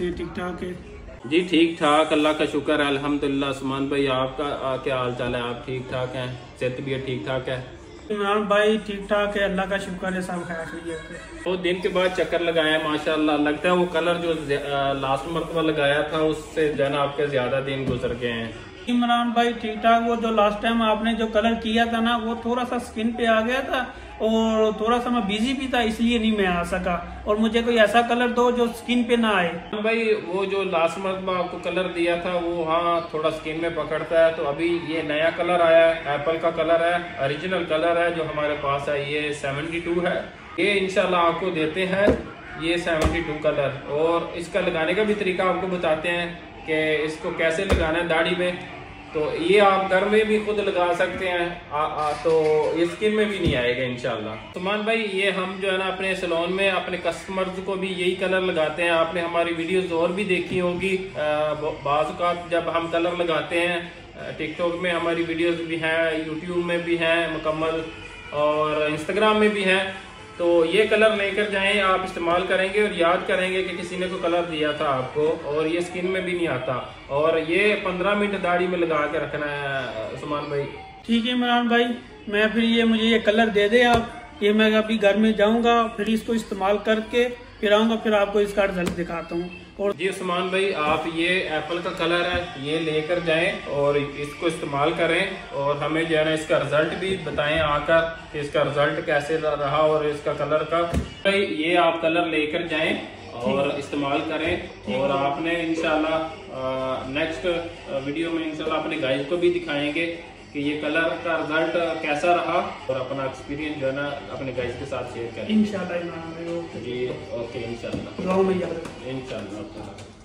हैं ठीक ठाक है? जी ठीक ठाक अल्लाह का शुक्र है अल्हम्दुलिल्लाह। सुमान भाई आपका आ, क्या हाल चाल है? आप ठीक ठाक हैं? सेहत भी ठीक ठाक है? इमरान भाई ठीक ठाक है। अल्लाह का शुक्र है सब खैर बहुत वो दिन के बाद चक्कर लगाया माशाल्लाह। लगता है वो कलर जो लास्ट मरतबा लगाया था उससे जो है ना आपके ज़्यादा दिन गुजर गए हैं। इमरान भाई ठीक ठाक वो जो लास्ट टाइम आपने जो कलर किया था ना, वो थोड़ा सा स्किन पे आ गया था और थोड़ा सा मैं बिज़ी भी था, इसलिए नहीं मैं आ सका। और मुझे कोई ऐसा कलर दो जो स्किन पे ना आए। भाई, वो जो लास्ट मंथ में आपको कलर दिया था, वो हाँ थोड़ा स्किन में पकड़ता है। तो अभी ये नया कलर आया है एप्पल का कलर है ओरिजिनल कलर है जो हमारे पास है, ये 72 है। ये इनशाला आपको देते हैं, ये 72 कलर और इसका लगाने का भी तरीका आपको बताते हैं। कि इसको कैसे लगाना है दाढ़ी में? तो ये आप घर में भी खुद लगा सकते हैं। आ, आ, तो ये स्किन में भी नहीं आएगा इनशाला सुमान भाई ये हम जो है ना अपने सलोन में अपने कस्टमर्स को भी यही कलर लगाते हैं। आपने हमारी वीडियोस और भी देखी होगी। बाजू जब हम कलर लगाते हैं टिकटॉक में हमारी वीडियोस भी हैं यूट्यूब में भी हैं मुकम्मल और इंस्टाग्राम में भी हैं। तो ये कलर लेकर जाएँ, आप इस्तेमाल करेंगे और याद करेंगे कि किसी ने को कलर दिया था आपको और ये स्किन में भी नहीं आता। और ये पंद्रह मिनट दाढ़ी में लगा के रखना है सुमान भाई। ठीक है इमरान भाई, मैं फिर ये मुझे ये कलर दे दे आप। ये मैं अभी घर में जाऊँगा फिर इसको इस्तेमाल करके फिर आऊँगा फिर आपको इसका रिज़ल्ट दिखाता हूँ। और जी उस्मान भाई आप ये एप्पल का कलर है ये लेकर जाएँ और इसको इस्तेमाल करें और हमें जो है ना इसका रिज़ल्ट भी बताएँ आकर कि इसका रिज़ल्ट कैसे रहा और इसका कलर का। भाई ये आप कलर लेकर जाएँ और इस्तेमाल करें और आपने इंशाल्लाह नेक्स्ट वीडियो में इंशाल्लाह अपने गाइड को भी दिखाएँगे कि ये कलर का रिज़ल्ट कैसा रहा और अपना एक्सपीरियंस जो है ना अपने गाइस के साथ शेयर करें। इंशाल्लाह जी ओके इंशाल्लाह इंशाल्लाह इंशाल्लाह